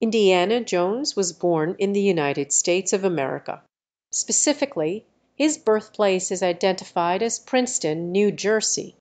Indiana Jones was born in the United States of America. Specifically, his birthplace is identified as Princeton, New Jersey.